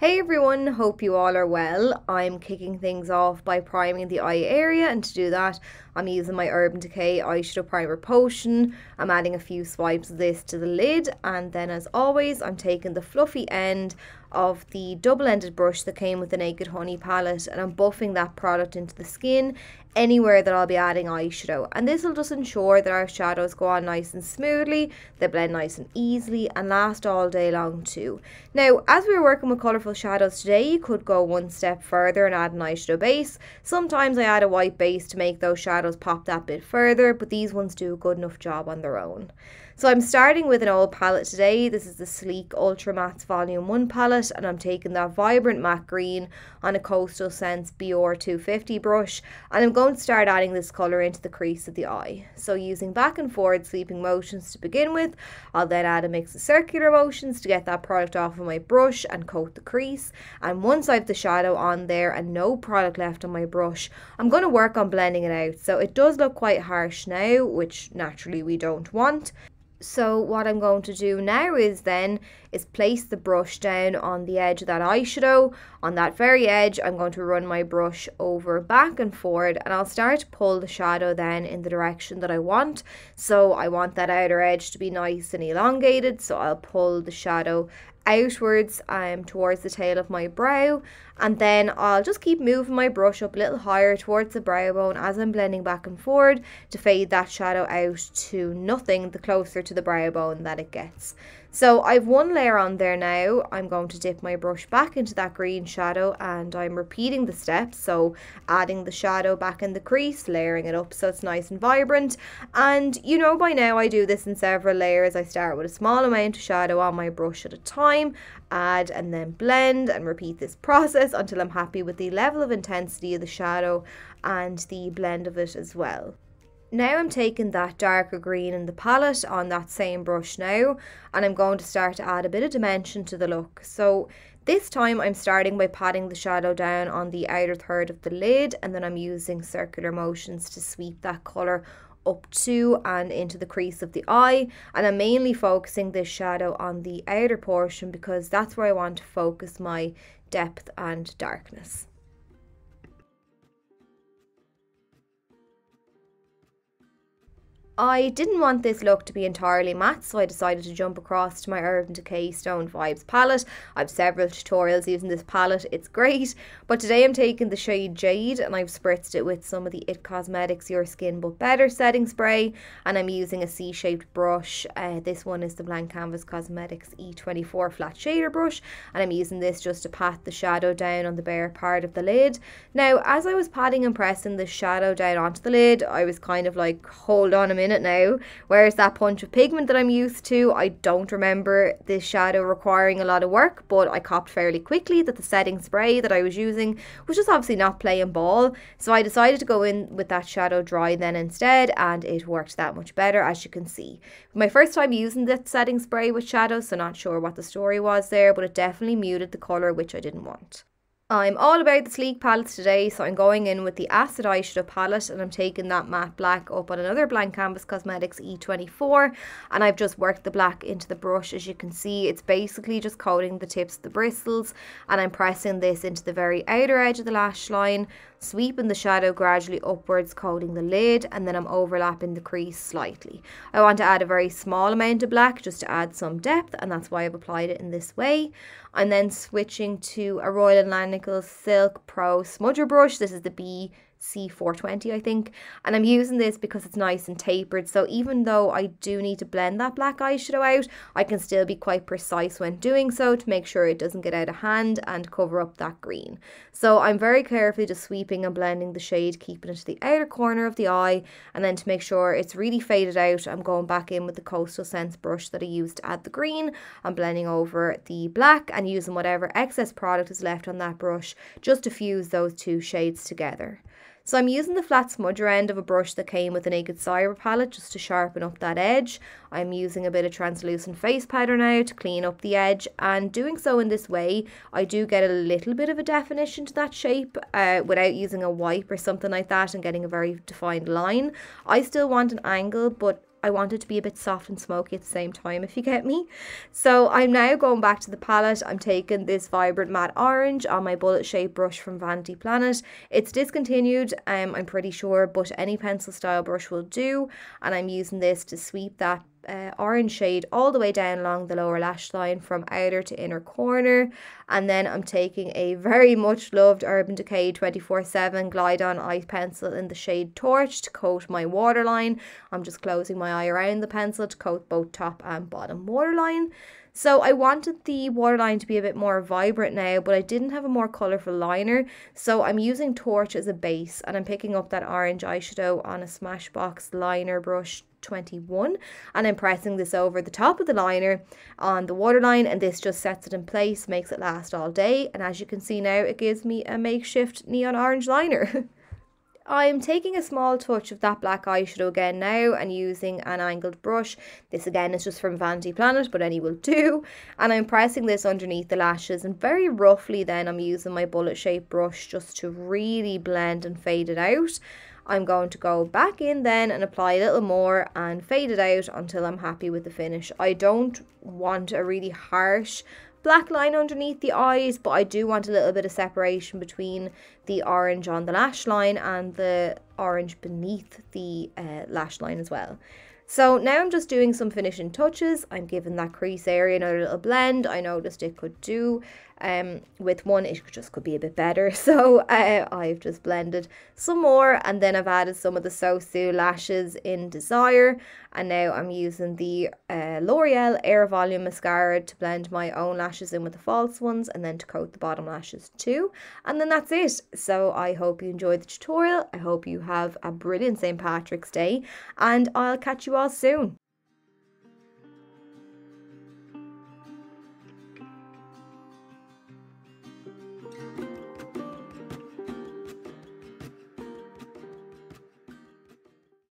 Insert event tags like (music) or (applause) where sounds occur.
Hey everyone, hope you all are well. I'm kicking things off by priming the eye area and to do that I'm using my Urban Decay Eyeshadow Primer Potion. I'm adding a few swipes of this to the lid and then as always I'm taking the fluffy end of the double-ended brush that came with the Naked Honey palette and I'm buffing that product into the skin anywhere that I'll be adding eyeshadow and this will just ensure that our shadows go on nice and smoothly, they blend nice and easily and last all day long too. Now as we are working with colourful shadows today you could go one step further and add an eyeshadow base. Sometimes I add a white base to make those shadows pop that bit further but these ones do a good enough job on their own. So I'm starting with an old palette today. This is the Sleek Ultra Mattes Volume 1 palette and I'm taking that vibrant matte green on a Coastal Scents BR250 brush and I'm going to start adding this colour into the crease of the eye. So using back and forward sweeping motions to begin with, I'll then add a mix of circular motions to get that product off of my brush and coat the crease and once I've the shadow on there and no product left on my brush, I'm going to work on blending it out. So it does look quite harsh now, which naturally we don't want. So what I'm going to do now is then is place the brush down on the edge of that eyeshadow. On that very edge, I'm going to run my brush over back and forward and I'll start to pull the shadow then in the direction that I want. So I want that outer edge to be nice and elongated. So I'll pull the shadow outwards um, towards the tail of my brow and then I'll just keep moving my brush up a little higher towards the brow bone as I'm blending back and forward to fade that shadow out to nothing the closer to the brow bone that it gets. So I've one layer on there now. I'm going to dip my brush back into that green shadow and I'm repeating the steps. So adding the shadow back in the crease, layering it up so it's nice and vibrant. And you know by now I do this in several layers. I start with a small amount of shadow on my brush at a time, add and then blend and repeat this (laughs) process until I'm happy with the level of intensity of the shadow and the blend of it as well. Now I'm taking that darker green in the palette on that same brush now and I'm going to start to add a bit of dimension to the look. So this time I'm starting by patting the shadow down on the outer third of the lid and then I'm using circular motions to sweep that colour up to and into the crease of the eye and I'm mainly focusing this shadow on the outer portion because that's where I want to focus my depth and darkness. I didn't want this look to be entirely matte, so I decided to jump across to my Urban Decay Stoned Vibes palette. I have several tutorials using this palette, it's great. But today I'm taking the shade Jade and I've spritzed it with some of the IT Cosmetics Your Skin But Better setting spray. And I'm using a C-shaped brush. Uh, this one is the Blank Canvas Cosmetics E24 flat shader brush. And I'm using this just to pat the shadow down on the bare part of the lid. Now, as I was patting and pressing the shadow down onto the lid, I was kind of like, hold on a minute minute now. Whereas that punch of pigment that I'm used to, I don't remember this shadow requiring a lot of work, but I copped fairly quickly that the setting spray that I was using was just obviously not playing ball. So I decided to go in with that shadow dry then instead, and it worked that much better as you can see. My first time using that setting spray with shadows, so not sure what the story was there, but it definitely muted the colour which I didn't want. I'm all about the sleek palettes today, so I'm going in with the Acid Eyeshadow palette and I'm taking that matte black up on another Blank Canvas Cosmetics E24 and I've just worked the black into the brush. As you can see, it's basically just coating the tips of the bristles and I'm pressing this into the very outer edge of the lash line sweeping the shadow gradually upwards, coating the lid, and then I'm overlapping the crease slightly. I want to add a very small amount of black just to add some depth, and that's why I've applied it in this way. I'm then switching to a Royal Silk Pro Smudger brush. This is the B C420 I think. And I'm using this because it's nice and tapered. So even though I do need to blend that black eyeshadow out I can still be quite precise when doing so to make sure it doesn't get out of hand and cover up that green. So I'm very carefully just sweeping and blending the shade keeping it to the outer corner of the eye and then to make sure it's really faded out I'm going back in with the Coastal Scents brush that I used to add the green I'm blending over the black and using whatever excess product is left on that brush just to fuse those two shades together So I'm using the flat smudger end of a brush that came with a Naked Cyber palette just to sharpen up that edge. I'm using a bit of translucent face powder now to clean up the edge and doing so in this way I do get a little bit of a definition to that shape uh, without using a wipe or something like that and getting a very defined line. I still want an angle but I want it to be a bit soft and smoky at the same time, if you get me. So I'm now going back to the palette. I'm taking this Vibrant Matte Orange on my bullet shape brush from Vanity Planet. It's discontinued, um, I'm pretty sure, but any pencil style brush will do. And I'm using this to sweep that uh, orange shade all the way down along the lower lash line from outer to inner corner and then I'm taking a very much loved Urban Decay 24-7 Glide On Eye Pencil in the shade Torch to coat my waterline. I'm just closing my eye around the pencil to coat both top and bottom waterline. So I wanted the waterline to be a bit more vibrant now, but I didn't have a more colourful liner. So I'm using Torch as a base and I'm picking up that orange eyeshadow on a Smashbox liner brush 21 and I'm pressing this over the top of the liner on the waterline and this just sets it in place makes it last all day and as you can see now it gives me a makeshift neon orange liner (laughs) I'm taking a small touch of that black eyeshadow again now and using an angled brush. This again is just from Vanity Planet, but any will do. And I'm pressing this underneath the lashes and very roughly then I'm using my bullet shape brush just to really blend and fade it out. I'm going to go back in then and apply a little more and fade it out until I'm happy with the finish. I don't want a really harsh black line underneath the eyes but I do want a little bit of separation between the orange on the lash line and the orange beneath the uh, lash line as well. So now I'm just doing some finishing touches. I'm giving that crease area another little blend. I noticed it could do um, with one, it just could be a bit better. (laughs) So uh, I've just blended some more and then I've added some of the Sosu lashes in Desire. And now I'm using the uh, L'Oreal Air Volume Mascara to blend my own lashes in with the false ones and then to coat the bottom lashes too. And then that's it. So I hope you enjoyed the tutorial. I hope you have a brilliant St. Patrick's Day and I'll catch you all soon.